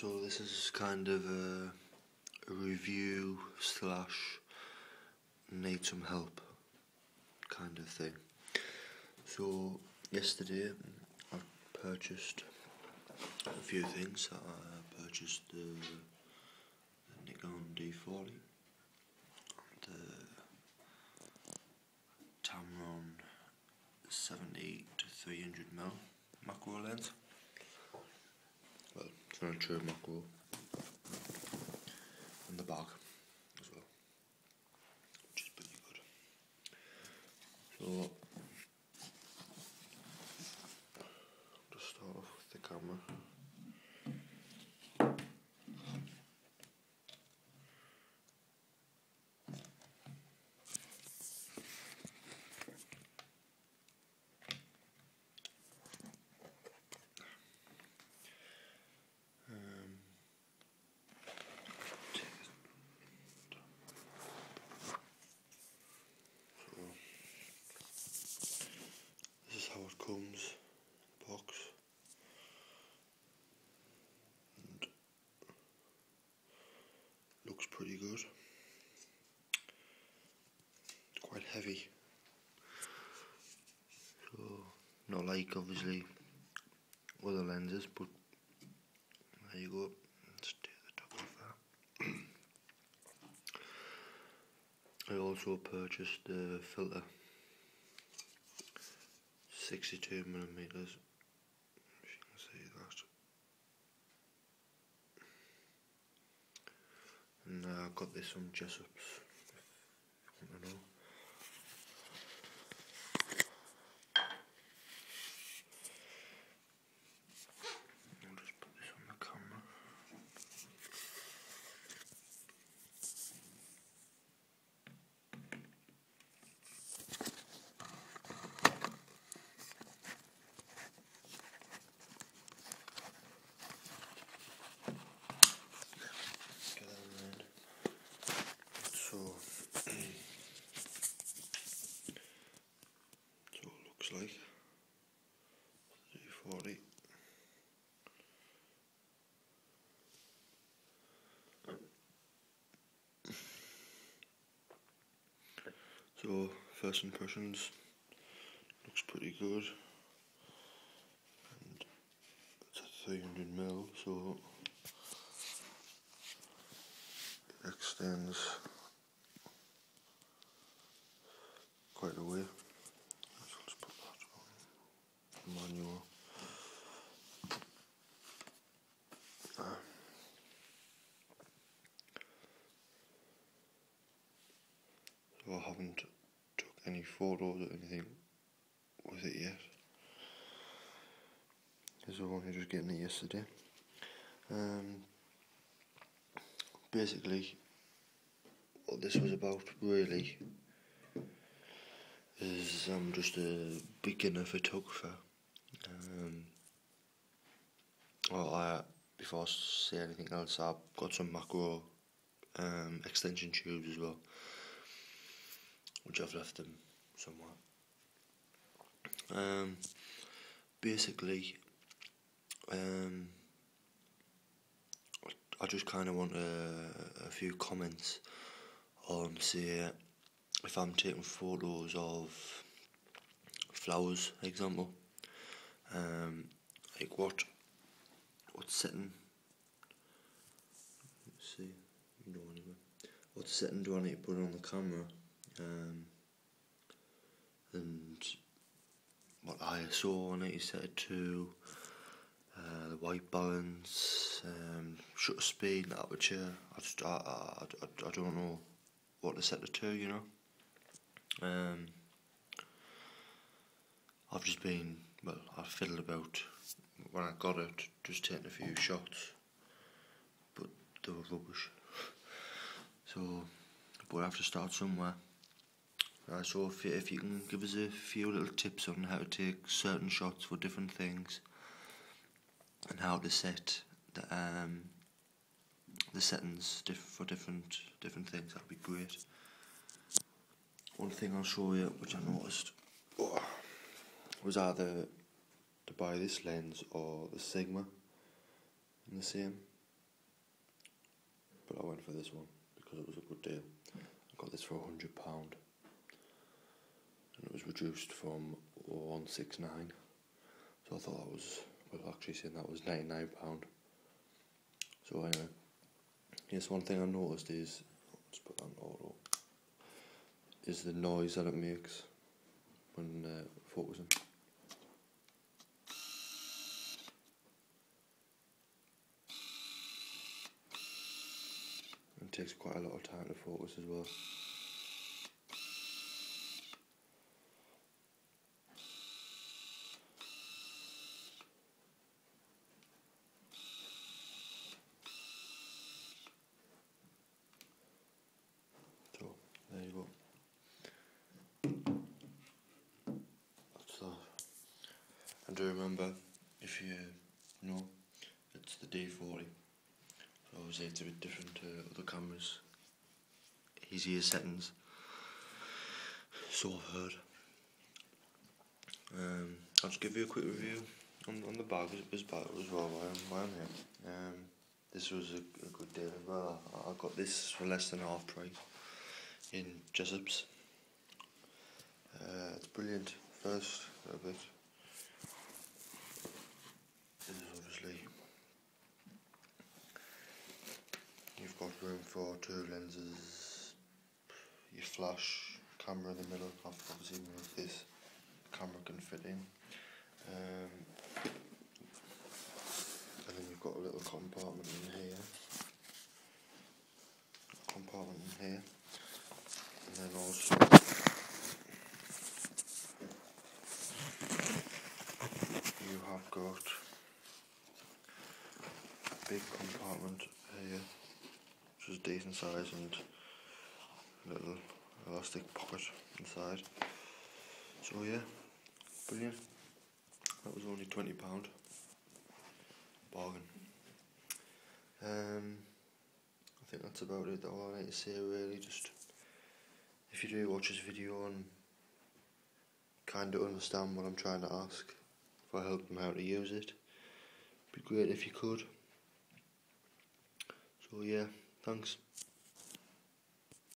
So this is kind of a, a review slash need some help kind of thing. So yesterday I purchased a few things. I purchased the, the Nikon D40, the Tamron 70 to 300 mm macro lens. Well, it's not a true macro. And the bag as well, which is pretty good. So, just start off with the camera. Um, so, this is how it comes, box. And looks pretty good. It's quite heavy. So, not like obviously other lenses, but there you go. Let's take the top off that. I also purchased the filter, 62 millimeters. If you can see that. And uh, I got this from Jessop's. If you want to know. I'll just put this on the camera. Get that in there. So, so it looks like 340. First impressions looks pretty good. And it's a 300 mil, so it extends quite a way. Let's put that on manual. Ah. I haven't any photos or anything with it yet. Because I've only just getting it yesterday. Um, basically, what this was about really is I'm just a beginner photographer. Um, well, I, before I say anything else, I've got some macro um, extension tubes as well which I've left them somewhere. Um, basically, um, I just kind of want a, a few comments on, say, if I'm taking photos of flowers, example, um, like what, what setting, let's see, know anyway, what setting do I need to put on the camera? um, and what ISO I need to set it to, uh, the white balance, um, shutter speed, aperture. I just I, I, I, I don't know what to set it to, you know. Um, I've just been well, I fiddled about when I got it, just taking a few shots, but they were rubbish. So, but I have to start somewhere. Uh, so if, if you can give us a few little tips on how to take certain shots for different things and how to set the um, the settings diff for different different things, that'd be great. One thing I'll show you, which I noticed, oh, was either to buy this lens or the Sigma in the same. but I went for this one because it was a good deal. I got this for a hundred pound, and it was reduced from one six nine. So I thought that was well, actually saying that was ninety nine pound. So anyway, yes, one thing I noticed is let's put that on auto. Is the noise that it makes when uh, focusing. It takes quite a lot of time to focus as well. So there you go. That's that. And do remember, if you know, it's the D40. So obviously it's a bit different to other cameras. Easier settings. So I've heard. Um, I'll just give you a quick review on, on the bag as, bag as well while I'm, I'm here. Um, this was a, a good deal as well. I, I got this for less than half price in Jessop's. Uh, it's brilliant. First, a bit. This is obviously you've got room for two lenses, your flash, camera in the middle. Obviously, with this camera can fit in. Um, and then you've got a little compartment in here. Compartment in here. And then also you have got a big compartment here, is decent size and a little elastic pocket inside. So yeah, brilliant. That was only twenty pound. Bargain. Um, I think that's about it. All I need to say really. Just if you do watch this video and kind of understand what I'm trying to ask, if I help them how to use it, be great if you could. So yeah, thanks.